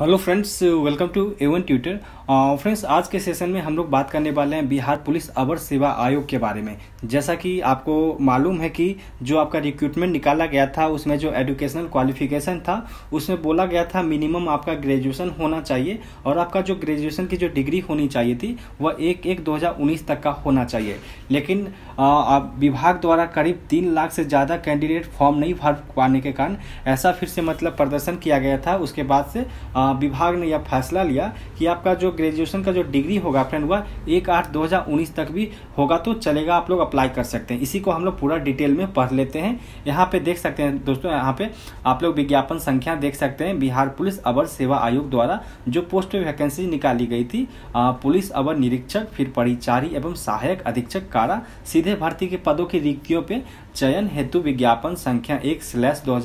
Hello friends welcome to Avon tutor friends आज के session में हम लोग बात करने वाले हैं बिहार पुलिस अवर सेवा आयोग के बारे में। जैसा कि आपको मालूम है कि जो आपका रिक्रूटमेंट निकाला गया था, उसमें जो एजुकेशनल क्वालिफिकेशन था, उसमें बोला गया था मिनिमम आपका ग्रेजुएशन होना चाहिए और आपका जो ग्रेजुएशन की जो डिग्री होनी चाहिए थी, वह एक एक दो तक का होना चाहिए। लेकिन विभाग द्वारा करीब तीन लाख से ज़्यादा कैंडिडेट फॉर्म नहीं भर पाने के कारण ऐसा फिर से मतलब प्रदर्शन किया गया था। उसके बाद से विभाग ने यह फैसला लिया कि आपका जो ग्रेजुएशन का जो डिग्री होगा फ्रेंड वह एक आठ दो हज़ार उन्नीस तक भी होगा तो चलेगा, आप लोग अप्लाई कर सकते हैं। इसी को हम लोग पूरा डिटेल में पढ़ लेते हैं। यहाँ पे देख सकते हैं, दोस्तों, यहाँ पे आप लोग विज्ञापन संख्या देख सकते हैं। बिहार पुलिस अवर सेवा आयोग द्वारा जो पोस्ट वैकेंसी निकाली गई थी पुलिस अवर निरीक्षक, फिर परिचारी एवं सहायक अधीक्षक कारा, सीधे भर्ती के पदों की रिक्तियों पे चयन हेतु विज्ञापन संख्या एक स्लैश दो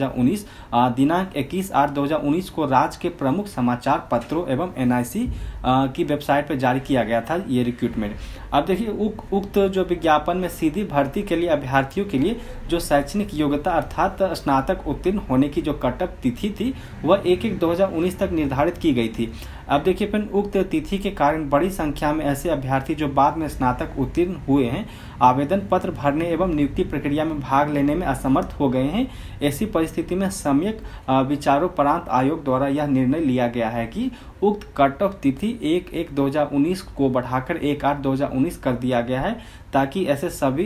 दिनांक इक्कीस आठ दो को राज्य के प्रमुख समाचार पत्रों एवं एनआईसी की वेबसाइट पर जारी किया गया था ये रिक्रूटमेंट अब देखिए उक, उक्त जो विज्ञापन में सीधी भर्ती के लिए अभ्यर्थियों के लिए जो शैक्षणिक योग्यता अर्थात स्नातक उत्तीर्ण होने की जो कटअप तिथि थी वह एक एक दो तक निर्धारित की गई थी। अब देखिए फिर उक्त तिथि के कारण बड़ी संख्या में ऐसे अभ्यर्थी जो बाद में स्नातक उत्तीर्ण हुए हैं, आवेदन पत्र भरने एवं नियुक्ति प्रक्रिया में भाग लेने में असमर्थ हो गए हैं। ऐसी परिस्थिति में सम्यक विचारोपरांत आयोग द्वारा यह निर्णय लिया गया है कि उक्त कट ऑफ़ तिथि एक एक दो को बढ़ाकर एक आठ दो कर दिया गया है, ताकि ऐसे सभी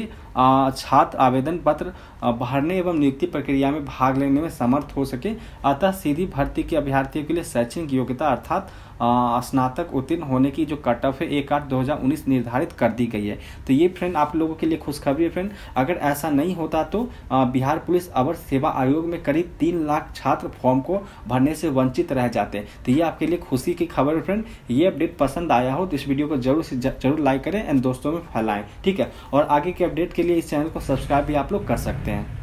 छात्र आवेदन पत्र भरने एवं नियुक्ति प्रक्रिया में भाग लेने में समर्थ हो सके। अतः सीधी भर्ती के अभ्यर्थियों के लिए शैक्षणिक योग्यता अर्थात स्नातक उत्तीर्ण होने की जो कट ऑफ़ है, एक आठ दो हज़ार उन्नीस निर्धारित कर दी गई है। तो ये फ्रेंड आप लोगों के लिए खुशखबरी है फ्रेंड अगर ऐसा नहीं होता तो बिहार पुलिस अवर सेवा आयोग में करीब तीन लाख छात्र फॉर्म को भरने से वंचित रह जाते हैं। तो ये आपके लिए खुशी की खबर है फ्रेंड ये अपडेट पसंद आया हो तो इस वीडियो को ज़रूर से ज़रूर लाइक करें एंड दोस्तों में फैलाएँ, ठीक है? और आगे के अपडेट के लिए इस चैनल को सब्सक्राइब भी आप लोग कर सकते हैं।